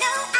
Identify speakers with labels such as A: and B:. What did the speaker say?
A: No, I